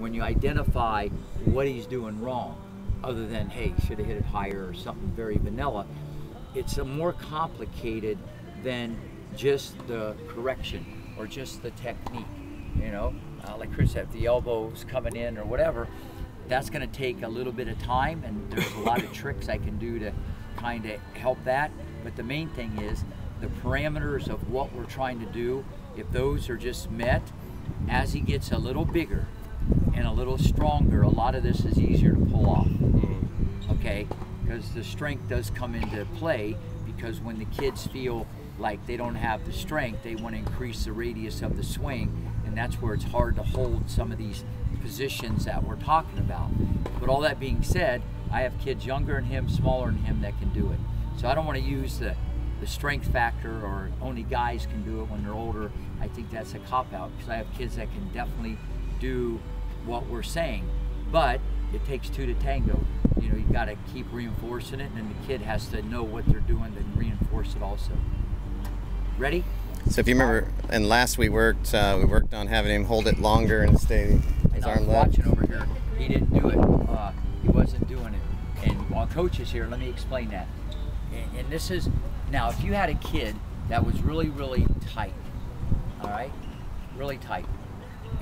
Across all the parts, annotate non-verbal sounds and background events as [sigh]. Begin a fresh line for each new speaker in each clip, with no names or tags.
when you identify what he's doing wrong, other than hey, should have hit it higher or something very vanilla, it's a more complicated than just the correction or just the technique. You know, uh, like Chris said, the elbow's coming in or whatever, that's going to take a little bit of time, and there's a lot of tricks I can do to kind of help that. But the main thing is the parameters of what we're trying to do. If those are just met, as he gets a little bigger and a little stronger, a lot of this is easier to pull off. Mm-hmm. Okay, because the strength does come into play. Because when the kids feel like they don't have the strength, they want to increase the radius of the swing, and that's where it's hard to hold some of these positions that we're talking about. But all that being said, I have kids younger than him, smaller than him that can do it. So I don't want to use the, the strength factor or only guys can do it when they're older. I think that's a cop out because I have kids that can definitely do what we're saying. But it takes two to tango. You know, you got to keep reinforcing it, and the kid has to know what they're doing to reinforce it also. Ready?
So if you remember, and last we worked, uh, we worked on having him hold it longer and stay his
and
arm left.
watching over here. He didn't do it. Uh, he wasn't doing it. And while coach is here, let me explain that. And, and this is now, if you had a kid that was really, really tight, all right, really tight,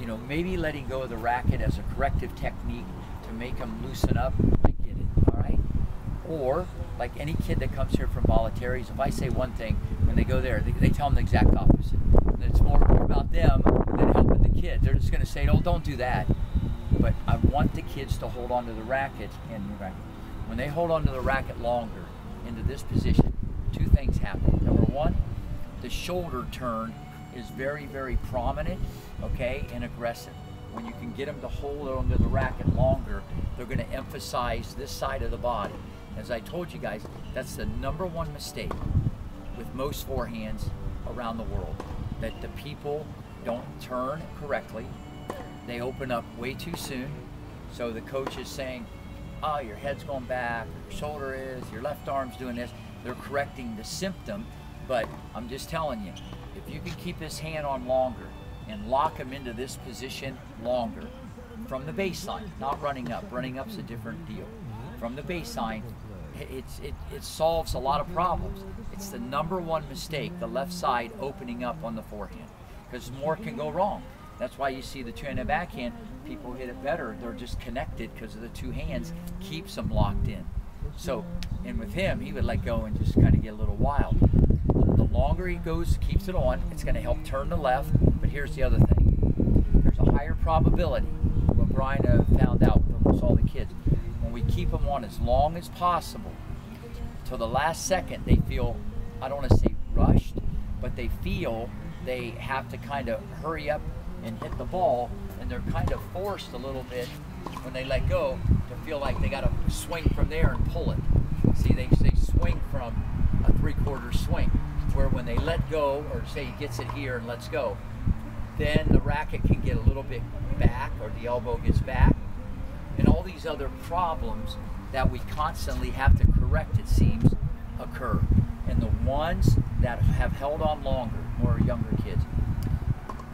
you know, maybe letting go of the racket as a corrective technique to make them loosen up. I get it, all right. Or like any kid that comes here from voluntaries, if I say one thing when they go there, they, they tell them the exact opposite. And it's more, about them than helping the kids. They're just going to say, "Oh, don't do that." But I want the kids to hold on to the racket and the racket. When they hold on to the racket longer into this position, two things happen. Number one, the shoulder turn is very, very prominent, okay, and aggressive. When you can get them to hold onto the racket longer, they're going to emphasize this side of the body. As I told you guys, that's the number one mistake with most forehands around the world. That the people don't turn correctly. They open up way too soon. So the coach is saying, oh, your head's going back, your shoulder is, your left arm's doing this. They're correcting the symptom, but I'm just telling you, if you can keep his hand on longer and lock him into this position longer from the baseline, not running up. Running up's a different deal. From the baseline, it's, it, it solves a lot of problems. It's the number one mistake, the left side opening up on the forehand, because more can go wrong. That's why you see the two-handed backhand, people hit it better. They're just connected because of the two hands keeps them locked in. So, and with him, he would let go and just kind of get a little wild. Longer he goes, keeps it on, it's going to help turn the left. But here's the other thing: there's a higher probability. What Brian found out with almost all the kids, when we keep them on as long as possible, till the last second, they feel, I don't want to say rushed, but they feel they have to kind of hurry up and hit the ball, and they're kind of forced a little bit when they let go to feel like they got to swing from there and pull it. See, they, they swing from a three-quarter swing, where when they let go, or say he gets it here and lets go, then the racket can get a little bit back, or the elbow gets back, and all these other problems that we constantly have to correct, it seems, occur. And the ones that have held on longer, more younger kids,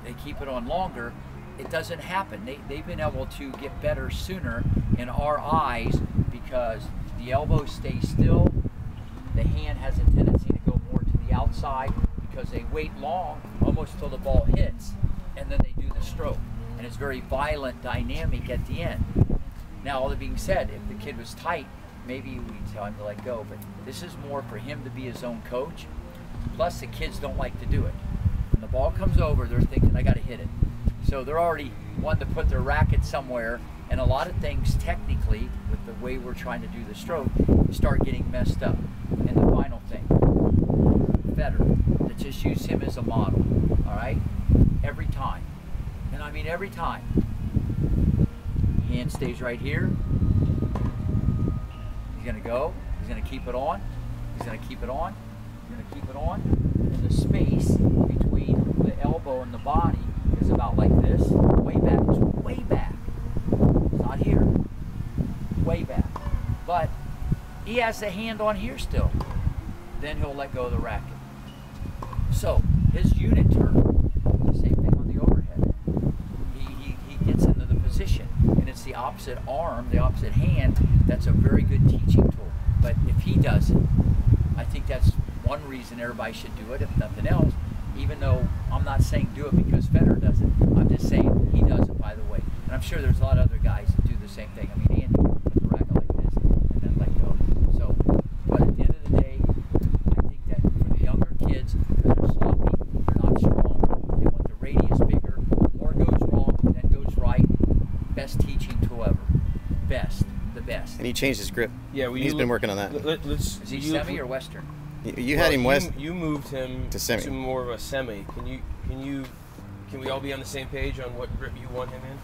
they keep it on longer, it doesn't happen. They, they've been able to get better sooner in our eyes because the elbow stays still, the hand has a tendency to go more to the outside because they wait long, almost till the ball hits, and then they do the stroke. And it's very violent dynamic at the end. Now, all that being said, if the kid was tight, maybe we tell him to let go, but this is more for him to be his own coach. Plus, the kids don't like to do it. When the ball comes over, they're thinking, I got to hit it. So they're already wanting to put their racket somewhere, and a lot of things, technically, with the way we're trying to do the stroke, start getting messed up. And the final Federer, let's just use him as a model, all right? Every time. And I mean every time. Hand stays right here. He's gonna go. He's gonna keep it on. He's gonna keep it on. He's gonna keep it on. And the space between the elbow and the body is about like this. Way back. It's way back. It's not here. Way back. But he has the hand on here still. Then he'll let go of the racket. So his unit turn, same thing on the overhead. He, he, he gets into the position. And it's the opposite arm, the opposite hand, that's a very good teaching tool. But if he does it, I think that's one reason everybody should do it, if nothing else. Even though I'm not saying do it because Federer does it, I'm just saying he does it, by the way. And I'm sure there's a lot of other guys that do the same thing. I mean, Andy would put the racket like this and then let go. So, but at the end of the day, I think that for the younger kids, they're sloppy, they're not strong, they want the radius bigger. More goes wrong than goes right. Best teaching tool ever. Best. The best.
And he changed his grip.
Yeah, well,
He's
you
been working on that.
Let, us
Is he semi or western?
You, you had him west.
You, moved him
to semi.
To more of a semi. Can you? Can you? Can we all be on the same page on what grip you want him in?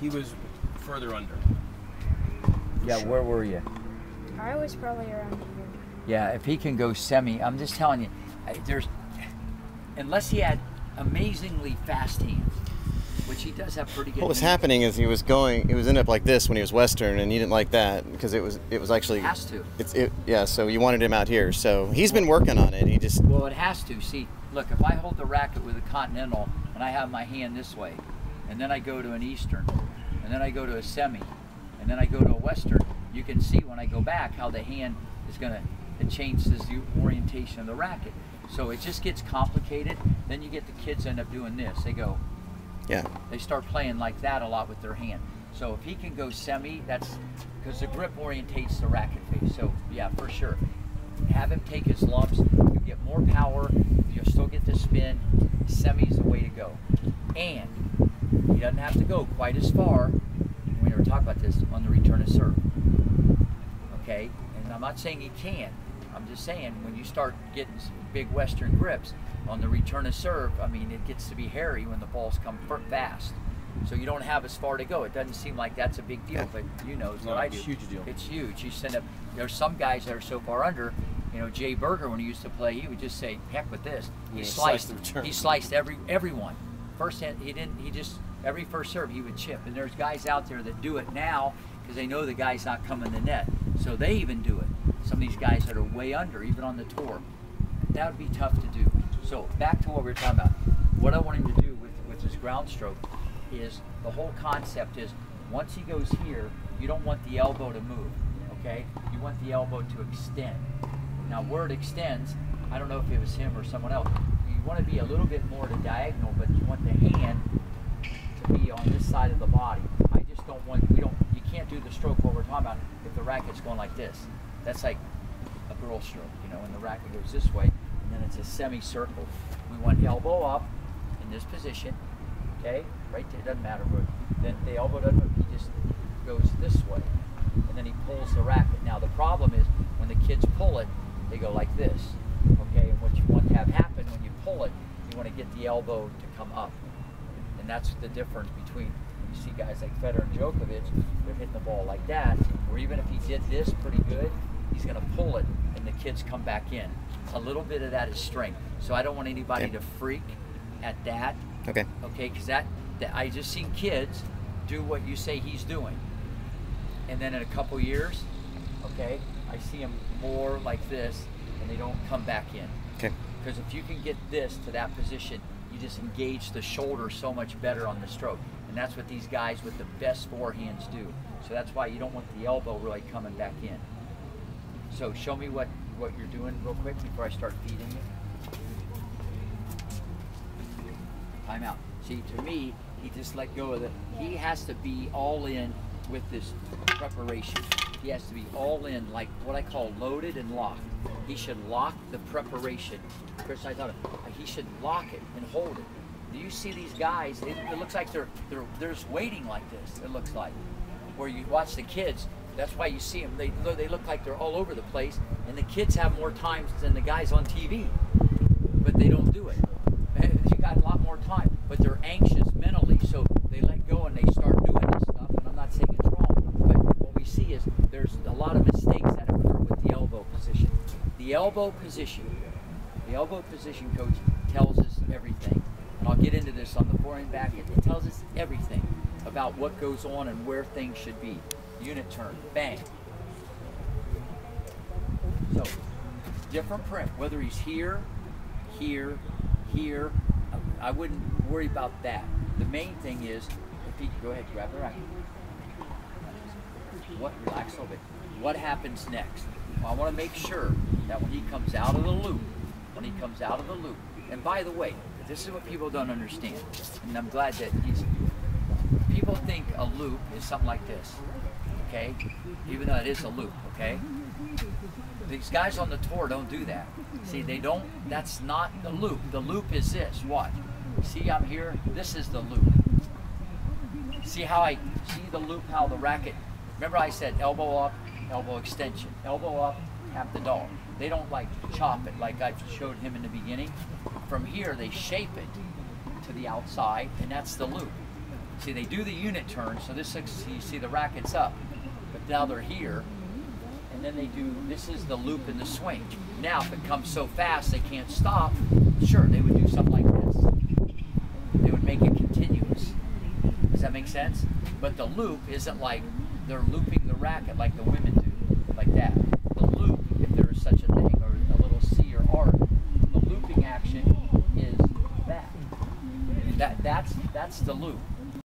He was further under.
Yeah, where were you?
I was probably around here.
Yeah, if he can go semi, I'm just telling you, there's unless he had amazingly fast hands, which he does have pretty good.
What was
hands.
happening is he was going. he was end up like this when he was western, and he didn't like that because it was it was actually.
Has to.
It's it yeah. So you wanted him out here. So he's been working on it. He just
Well, it has to. See, look, if I hold the racket with a continental and I have my hand this way, and then I go to an eastern, and then I go to a semi, and then I go to a western, you can see when I go back how the hand is gonna it changes the orientation of the racket. So it just gets complicated. Then you get the kids end up doing this. They go,
yeah.
they start playing like that a lot with their hand. So if he can go semi, that's because the grip orientates the racket face. So yeah, for sure. Have him take his lumps. You get more power. You'll still get the spin. Semi's the way to go. And he doesn't have to go quite as far. We never talked about this on the return of serve. Okay, and I'm not saying he can. I'm just saying when you start getting s- big Western grips on the return of serve, I mean it gets to be hairy when the balls come fast. So you don't have as far to go. It doesn't seem like that's a big deal,
Yeah.
but you know it's
No,
what I
it's
do.
a huge deal.
It's huge. You send up. There's some guys that are so far under. You know, Jay Berger when he used to play, he would just say, "Heck with this." He
Yeah, slice
sliced.
the return.
He sliced every everyone. First hand, he didn't. He just every first serve he would chip. And there's guys out there that do it now because they know the guy's not coming to net, so they even do it. Some of these guys that are way under, even on the tour, that would be tough to do. So back to what we were talking about. What I want him to do with with his ground stroke is the whole concept is once he goes here, you don't want the elbow to move. Okay, you want the elbow to extend. Now, where it extends, I don't know if it was him or someone else. You want to be a little bit more to diagonal, but you want the hand to be on this side of the body. I just don't want. We don't. Can't do the stroke what we're talking about if the racket's going like this. That's like a girl stroke, you know, and the racket goes this way, and then it's a semicircle. We want elbow up in this position, okay? Right there, doesn't matter where. Then the elbow doesn't move, he just goes this way, and then he pulls the racket. Now the problem is when the kids pull it, they go like this, okay? And what you want to have happen when you pull it, you want to get the elbow to come up, and that's the difference between. You see guys like Federer and Djokovic, they're hitting the ball like that, or even if he did this pretty good, he's going to pull it and the kids come back in. A little bit of that is strength. So I don't want anybody to freak at that,
okay.
okay? Because that, that I just seen kids do what you say he's doing, and then in a couple years, okay, I see them more like this, and they don't come back in.
Okay.
Because if you can get this to that position, you just engage the shoulder so much better on the stroke. And that's what these guys with the best forehands do. So that's why you don't want the elbow really coming back in. So show me what, what you're doing real quick before I start feeding you. Time out. See, to me, he just let go of it. He has to be all in with this preparation. He has to be all in, like what I call loaded and locked. He should lock the preparation. Chris, I thought he should lock it and hold it. You see these guys? It, it looks like they're they're they're just waiting like this. It looks like, where you watch the kids. That's why you see them. They they look like they're all over the place, and the kids have more times than the guys on TV, but they don't do it. [laughs] You got a lot more time, but they're anxious mentally, so they let go and they start doing this stuff. And I'm not saying it's wrong, but what we see is there's a lot of mistakes that occur with the elbow position. The elbow position, the elbow position coach tells us everything. And I'll get into this on the forehand back. It, tells us everything about what goes on and where things should be. Unit turn, bang. So, different print, whether he's here, here, here, I I wouldn't worry about that. The main thing is If he, go ahead, grab the racket. What? Relax a little bit. What happens next? Well, I want to make sure that when he comes out of the loop, when he comes out of the loop, and by the way, this is what people don't understand, and I'm glad that he's. People think a loop is something like this, okay? Even though it is a loop, okay? These guys on the tour don't do that. See, they don't. That's not the loop. The loop is this. What? See, I'm here. This is the loop. See how I see the loop? How the racket. Remember, I said elbow up, elbow extension, elbow up, tap the dog. They don't like chop it like I showed him in the beginning. From here, they shape it to the outside, and that's the loop. See, they do the unit turn, so this looks, you see the racket's up, but now they're here, and then they do, this is the loop in the swing. Now, if it comes so fast they can't stop, sure, they would do something like this. They would make it continuous. Does that make sense? But the loop isn't like they're looping the racket like the women do, like that. The loop, if there is such a thing, or a little C or art, the looping action is that. That that's that's the loop.